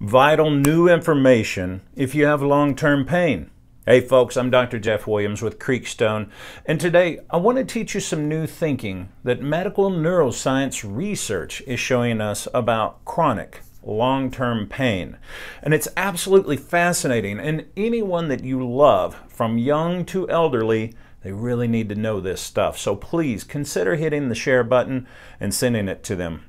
vital new information if you have long term pain. Hey folks, I'm Dr. Jeff Williams with Creekstone, and today I want to teach you some new thinking that medical neuroscience research is showing us about chronic long term pain. And it's absolutely fascinating, and anyone that you love, from young to elderly, they really need to know this stuff. So please consider hitting the share button and sending it to them.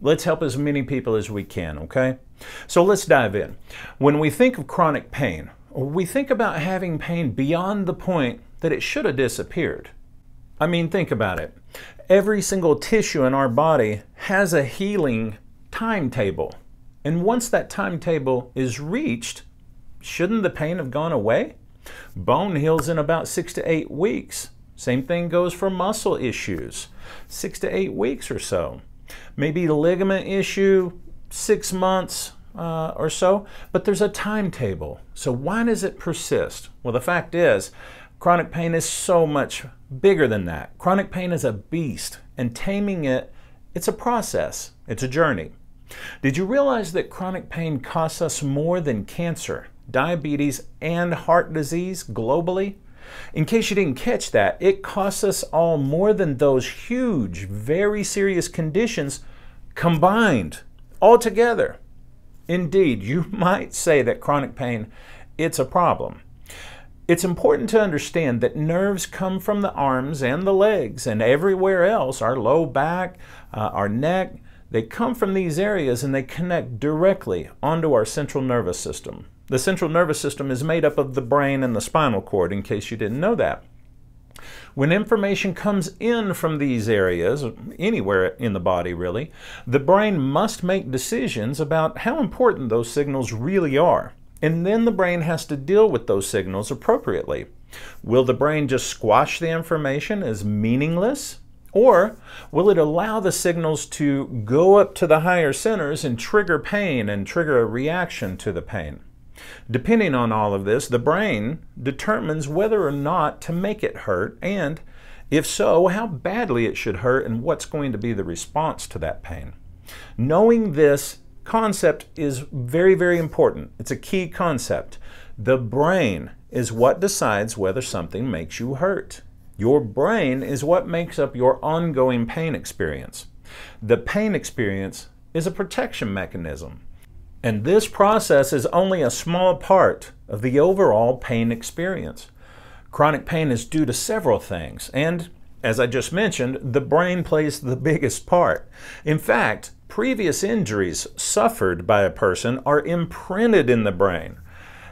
Let's help as many people as we can, okay? So let's dive in. When we think of chronic pain, we think about having pain beyond the point that it should have disappeared. I mean, think about it. Every single tissue in our body has a healing timetable. And once that timetable is reached, shouldn't the pain have gone away? Bone heals in about six to eight weeks. Same thing goes for muscle issues, six to eight weeks or so. Maybe ligament issue, six months uh, or so, but there's a timetable. So why does it persist? Well, the fact is, chronic pain is so much bigger than that. Chronic pain is a beast, and taming it, it's a process, it's a journey. Did you realize that chronic pain costs us more than cancer, diabetes, and heart disease globally? In case you didn't catch that, it costs us all more than those huge, very serious conditions combined, altogether. Indeed, you might say that chronic pain, it's a problem. It's important to understand that nerves come from the arms and the legs and everywhere else, our low back, uh, our neck, they come from these areas and they connect directly onto our central nervous system. The central nervous system is made up of the brain and the spinal cord, in case you didn't know that. When information comes in from these areas, anywhere in the body really, the brain must make decisions about how important those signals really are. And then the brain has to deal with those signals appropriately. Will the brain just squash the information as meaningless? Or will it allow the signals to go up to the higher centers and trigger pain and trigger a reaction to the pain? Depending on all of this, the brain determines whether or not to make it hurt, and if so, how badly it should hurt and what's going to be the response to that pain. Knowing this concept is very, very important. It's a key concept. The brain is what decides whether something makes you hurt. Your brain is what makes up your ongoing pain experience. The pain experience is a protection mechanism. And this process is only a small part of the overall pain experience. Chronic pain is due to several things, and as I just mentioned, the brain plays the biggest part. In fact, previous injuries suffered by a person are imprinted in the brain,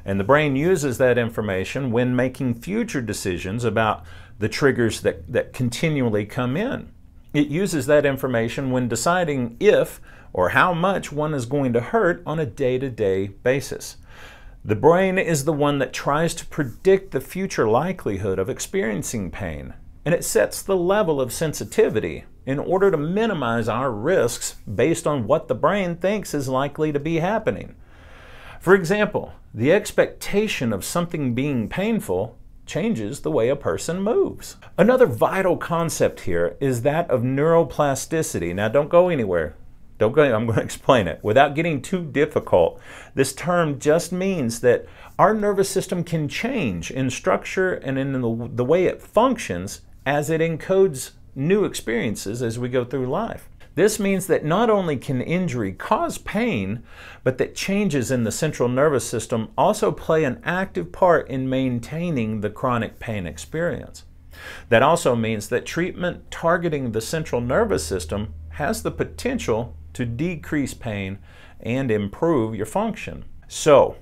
and the brain uses that information when making future decisions about the triggers that, that continually come in. It uses that information when deciding if or how much one is going to hurt on a day to day basis. The brain is the one that tries to predict the future likelihood of experiencing pain, and it sets the level of sensitivity in order to minimize our risks based on what the brain thinks is likely to be happening. For example, the expectation of something being painful changes the way a person moves. Another vital concept here is that of neuroplasticity. Now, don't go anywhere. Don't go, I'm going to explain it. Without getting too difficult, this term just means that our nervous system can change in structure and in the, the way it functions as it encodes new experiences as we go through life. This means that not only can injury cause pain, but that changes in the central nervous system also play an active part in maintaining the chronic pain experience. That also means that treatment targeting the central nervous system has the potential to decrease pain and improve your function. So,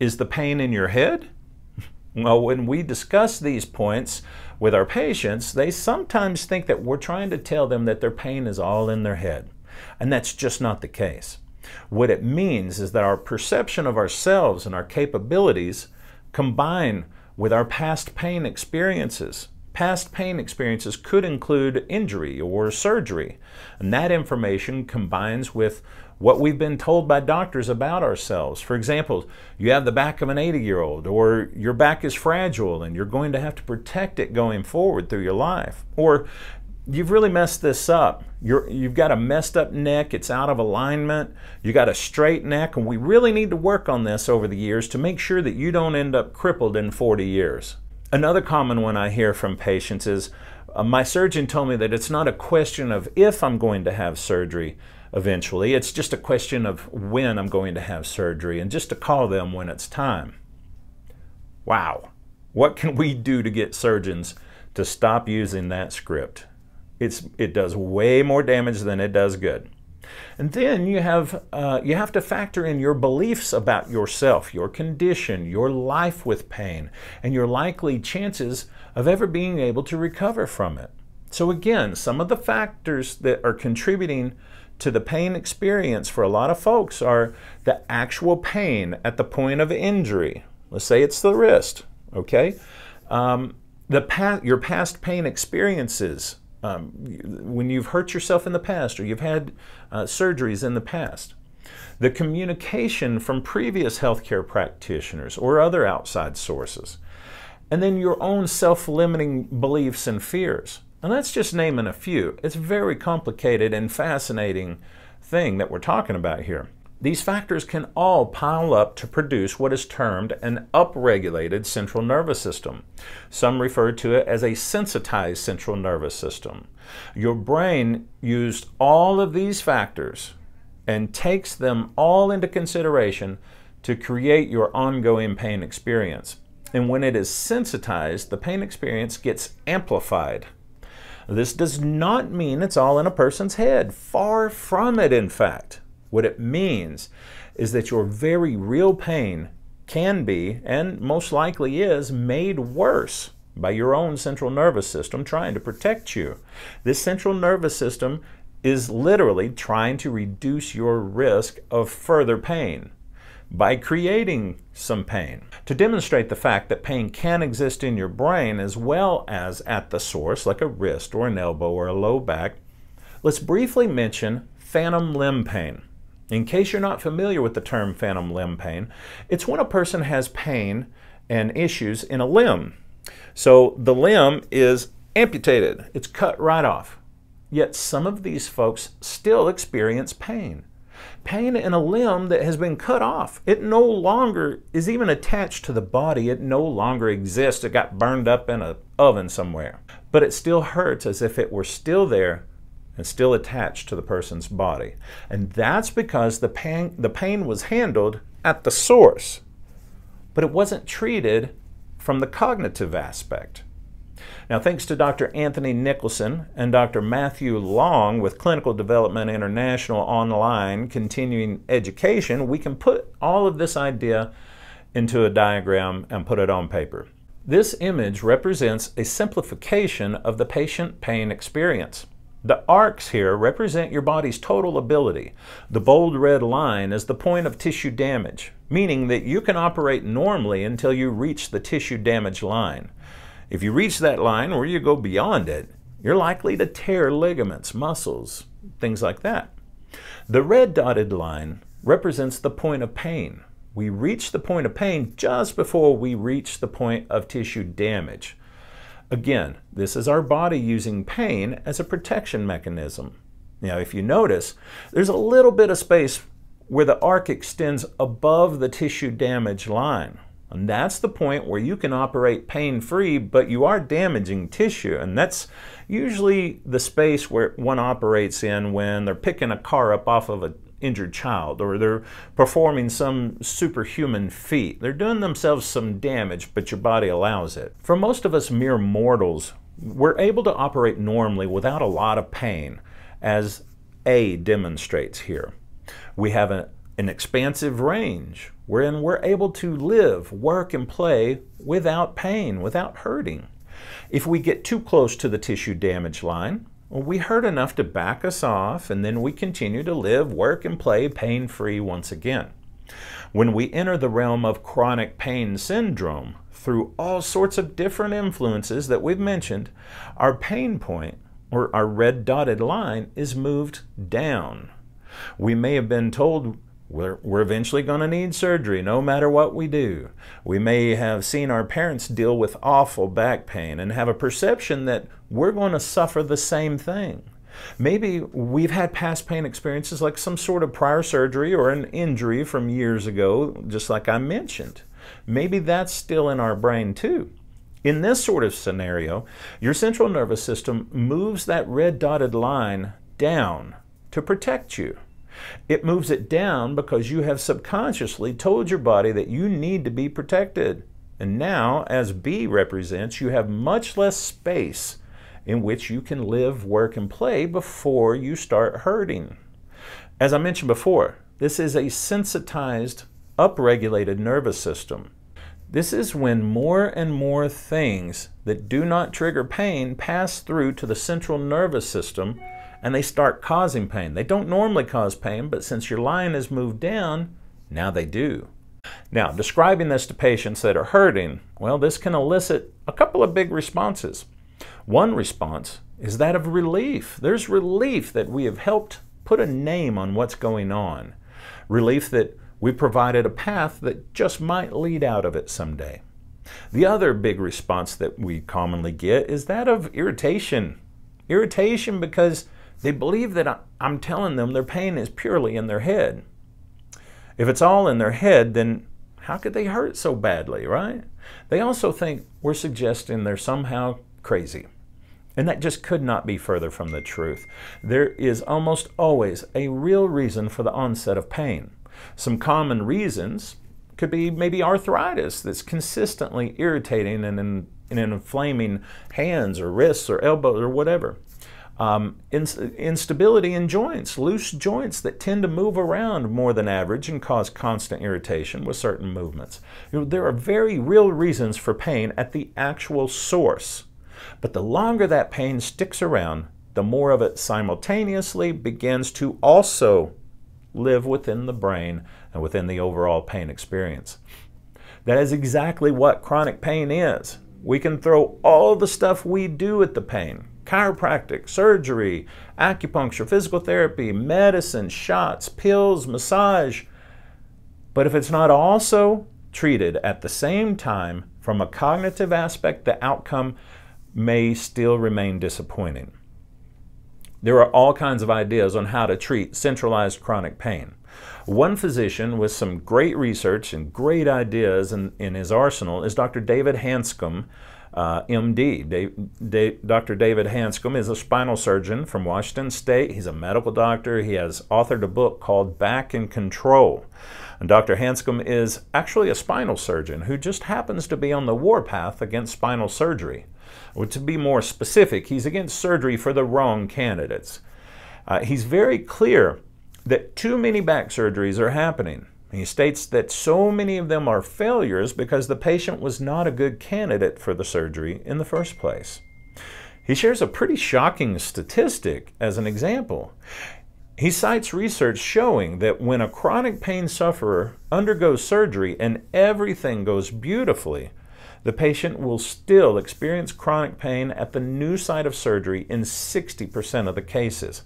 is the pain in your head? Well, when we discuss these points with our patients, they sometimes think that we're trying to tell them that their pain is all in their head. And that's just not the case. What it means is that our perception of ourselves and our capabilities combine with our past pain experiences Past pain experiences could include injury or surgery, and that information combines with what we've been told by doctors about ourselves. For example, you have the back of an 80 year old, or your back is fragile and you're going to have to protect it going forward through your life. Or you've really messed this up. You're, you've got a messed up neck, it's out of alignment, you got a straight neck, and we really need to work on this over the years to make sure that you don't end up crippled in 40 years. Another common one I hear from patients is uh, my surgeon told me that it's not a question of if I'm going to have surgery eventually, it's just a question of when I'm going to have surgery and just to call them when it's time. Wow. What can we do to get surgeons to stop using that script? It's, it does way more damage than it does good. And then you have, uh, you have to factor in your beliefs about yourself, your condition, your life with pain, and your likely chances of ever being able to recover from it. So, again, some of the factors that are contributing to the pain experience for a lot of folks are the actual pain at the point of injury. Let's say it's the wrist, okay? Um, the past, your past pain experiences, um, when you've hurt yourself in the past or you've had uh, surgeries in the past. The communication from previous healthcare practitioners or other outside sources. And then your own self limiting beliefs and fears. And that's just naming a few. It's a very complicated and fascinating thing that we're talking about here. These factors can all pile up to produce what is termed an upregulated central nervous system. Some refer to it as a sensitized central nervous system. Your brain used all of these factors and takes them all into consideration to create your ongoing pain experience. And when it is sensitized, the pain experience gets amplified. This does not mean it's all in a person's head. Far from it, in fact. What it means is that your very real pain can be, and most likely is, made worse by your own central nervous system trying to protect you. This central nervous system is literally trying to reduce your risk of further pain by creating some pain. To demonstrate the fact that pain can exist in your brain as well as at the source, like a wrist or an elbow or a low back, let's briefly mention phantom limb pain. In case you're not familiar with the term phantom limb pain, it's when a person has pain and issues in a limb. So the limb is amputated, it's cut right off. Yet some of these folks still experience pain. Pain in a limb that has been cut off. It no longer is even attached to the body. It no longer exists. It got burned up in an oven somewhere. But it still hurts as if it were still there and still attached to the person's body. And that's because the pain, the pain was handled at the source, but it wasn't treated from the cognitive aspect. Now, thanks to Dr. Anthony Nicholson and Dr. Matthew Long with Clinical Development International Online Continuing Education, we can put all of this idea into a diagram and put it on paper. This image represents a simplification of the patient pain experience. The arcs here represent your body's total ability. The bold red line is the point of tissue damage, meaning that you can operate normally until you reach the tissue damage line. If you reach that line or you go beyond it, you're likely to tear ligaments, muscles, things like that. The red dotted line represents the point of pain. We reach the point of pain just before we reach the point of tissue damage. Again, this is our body using pain as a protection mechanism. Now, if you notice, there's a little bit of space where the arc extends above the tissue damage line. And that's the point where you can operate pain free, but you are damaging tissue. And that's usually the space where one operates in when they're picking a car up off of a injured child or they're performing some superhuman feat. They're doing themselves some damage, but your body allows it. For most of us mere mortals, we're able to operate normally without a lot of pain, as A demonstrates here. We have a, an expansive range wherein we're able to live, work, and play without pain, without hurting. If we get too close to the tissue damage line, well, we hurt enough to back us off, and then we continue to live, work, and play pain free once again. When we enter the realm of chronic pain syndrome, through all sorts of different influences that we've mentioned, our pain point, or our red dotted line, is moved down. We may have been told We're, we're eventually going to need surgery no matter what we do. We may have seen our parents deal with awful back pain and have a perception that we're going to suffer the same thing. Maybe we've had past pain experiences like some sort of prior surgery or an injury from years ago, just like I mentioned. Maybe that's still in our brain too. In this sort of scenario, your central nervous system moves that red dotted line down to protect you. It moves it down because you have subconsciously told your body that you need to be protected. And now, as B represents, you have much less space in which you can live, work, and play before you start hurting. As I mentioned before, this is a sensitized, upregulated nervous system. This is when more and more things that do not trigger pain pass through to the central nervous system and they start causing pain. They don't normally cause pain, but since your line has moved down, now they do. Now, describing this to patients that are hurting, well, this can elicit a couple of big responses. One response is that of relief. There's relief that we have helped put a name on what's going on. Relief that we provided a path that just might lead out of it someday. The other big response that we commonly get is that of irritation. Irritation because they believe that I'm telling them their pain is purely in their head. If it's all in their head, then how could they hurt so badly, right? They also think we're suggesting they're somehow crazy. And that just could not be further from the truth. There is almost always a real reason for the onset of pain. Some common reasons could be maybe arthritis that's consistently irritating and, and, inflaming hands or wrists or elbows or whatever. Um, instability in joints, loose joints that tend to move around more than average and cause constant irritation with certain movements. You know, there are very real reasons for pain at the actual source. But the longer that pain sticks around, the more of it simultaneously begins to also live within the brain and within the overall pain experience. That is exactly what chronic pain is. We can throw all the stuff we do at the pain chiropractic, surgery, acupuncture, physical therapy, medicine, shots, pills, massage. But if it's not also treated at the same time from a cognitive aspect, the outcome may still remain disappointing. There are all kinds of ideas on how to treat centralized chronic pain. One physician with some great research and great ideas in, in his arsenal is Dr. David Hanscom, uh, MD. Dave, Dr. David Hanscom is a spinal surgeon from Washington State. He's a medical doctor. He has authored a book called Back in Control. And Dr. Hanscom is actually a spinal surgeon who just happens to be on the warpath against spinal surgery. Or to be more specific, he's against surgery for the wrong candidates. Uh, he's very clear that too many back surgeries are happening. He states that so many of them are failures because the patient was not a good candidate for the surgery in the first place. He shares a pretty shocking statistic as an example. He cites research showing that when a chronic pain sufferer undergoes surgery and everything goes beautifully, the patient will still experience chronic pain at the new site of surgery in 60% of the cases.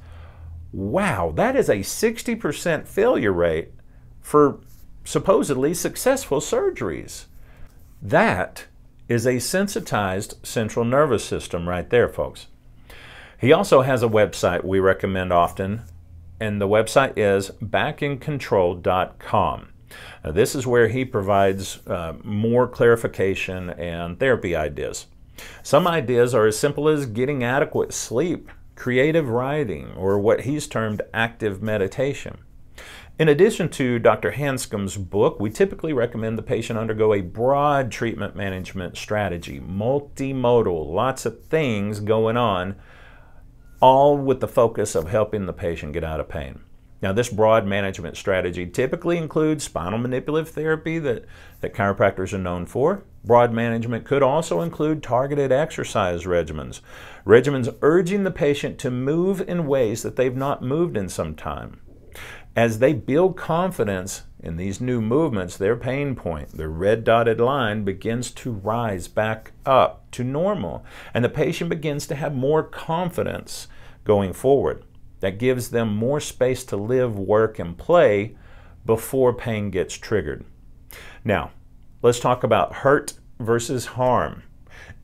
Wow, that is a 60% failure rate for supposedly successful surgeries. That is a sensitized central nervous system right there, folks. He also has a website we recommend often, and the website is backincontrol.com. This is where he provides uh, more clarification and therapy ideas. Some ideas are as simple as getting adequate sleep, creative writing, or what he's termed active meditation. In addition to Dr. Hanscom's book, we typically recommend the patient undergo a broad treatment management strategy, multimodal, lots of things going on, all with the focus of helping the patient get out of pain. Now, this broad management strategy typically includes spinal manipulative therapy that, that chiropractors are known for. Broad management could also include targeted exercise regimens, regimens urging the patient to move in ways that they've not moved in some time. As they build confidence in these new movements, their pain point, the red dotted line, begins to rise back up to normal, and the patient begins to have more confidence going forward that gives them more space to live, work, and play before pain gets triggered. Now, let's talk about hurt versus harm.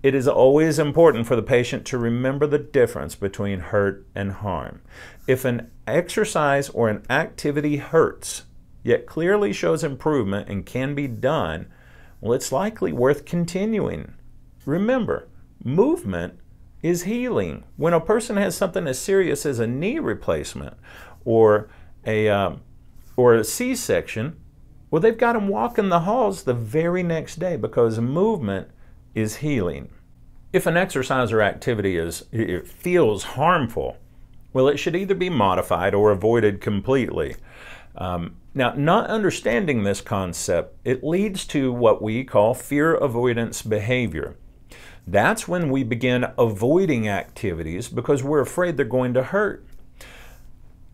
It is always important for the patient to remember the difference between hurt and harm. If an exercise or an activity hurts, yet clearly shows improvement and can be done, well, it's likely worth continuing. Remember, movement is healing. When a person has something as serious as a knee replacement or a, um, or a C-section, well, they've got them walking the halls the very next day because movement is healing. If an exercise or activity is it feels harmful, well, it should either be modified or avoided completely. Um, now, not understanding this concept, it leads to what we call fear avoidance behavior. That's when we begin avoiding activities because we're afraid they're going to hurt.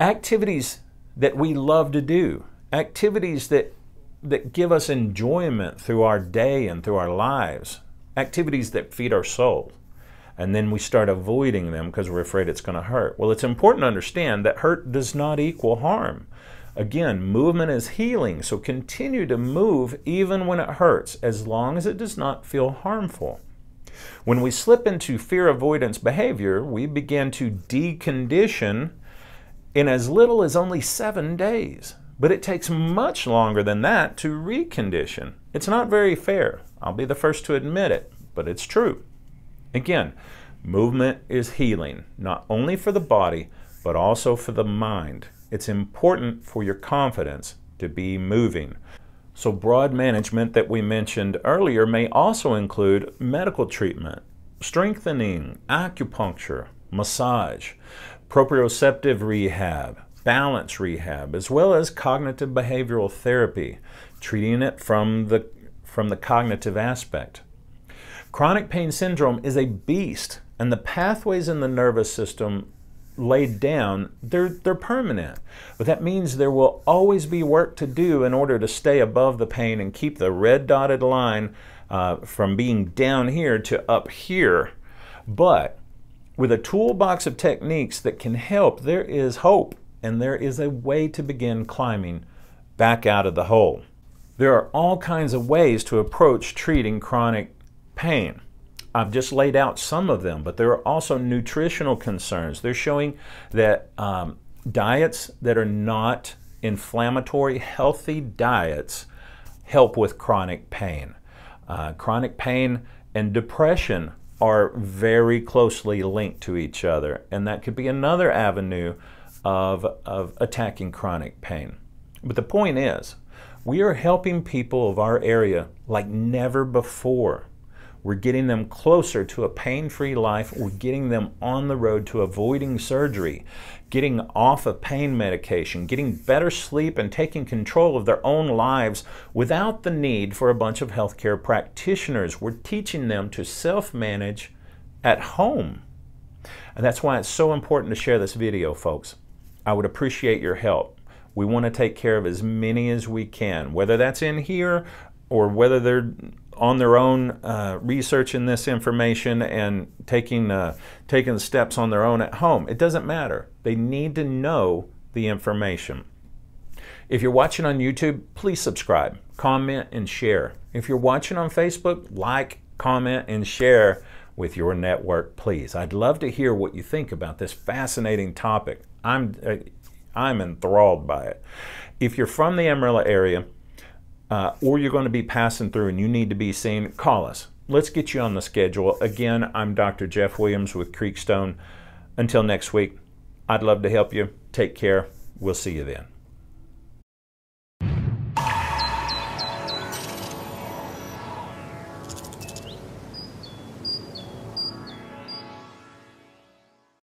Activities that we love to do, activities that, that give us enjoyment through our day and through our lives, activities that feed our soul. And then we start avoiding them because we're afraid it's going to hurt. Well, it's important to understand that hurt does not equal harm. Again, movement is healing, so continue to move even when it hurts, as long as it does not feel harmful. When we slip into fear avoidance behavior, we begin to decondition in as little as only seven days. But it takes much longer than that to recondition. It's not very fair. I'll be the first to admit it, but it's true. Again, movement is healing, not only for the body, but also for the mind it's important for your confidence to be moving. So broad management that we mentioned earlier may also include medical treatment, strengthening, acupuncture, massage, proprioceptive rehab, balance rehab, as well as cognitive behavioral therapy, treating it from the, from the cognitive aspect. Chronic pain syndrome is a beast, and the pathways in the nervous system laid down, they're, they're permanent. But that means there will always be work to do in order to stay above the pain and keep the red dotted line uh, from being down here to up here. But with a toolbox of techniques that can help, there is hope and there is a way to begin climbing back out of the hole. There are all kinds of ways to approach treating chronic pain. I've just laid out some of them, but there are also nutritional concerns. They're showing that um, diets that are not inflammatory, healthy diets help with chronic pain. Uh, chronic pain and depression are very closely linked to each other, and that could be another avenue of, of attacking chronic pain. But the point is, we are helping people of our area like never before. We're getting them closer to a pain free life. We're getting them on the road to avoiding surgery, getting off of pain medication, getting better sleep, and taking control of their own lives without the need for a bunch of healthcare practitioners. We're teaching them to self manage at home. And that's why it's so important to share this video, folks. I would appreciate your help. We want to take care of as many as we can, whether that's in here or whether they're on their own uh, researching this information and taking uh, taking the steps on their own at home. It doesn't matter. They need to know the information. If you're watching on YouTube, please subscribe, comment, and share. If you're watching on Facebook, like, comment, and share with your network, please. I'd love to hear what you think about this fascinating topic. I'm uh, I'm enthralled by it. If you're from the Amarillo area, uh, or you're going to be passing through and you need to be seen, call us. Let's get you on the schedule. Again, I'm Dr. Jeff Williams with Creekstone. Until next week, I'd love to help you. Take care. We'll see you then.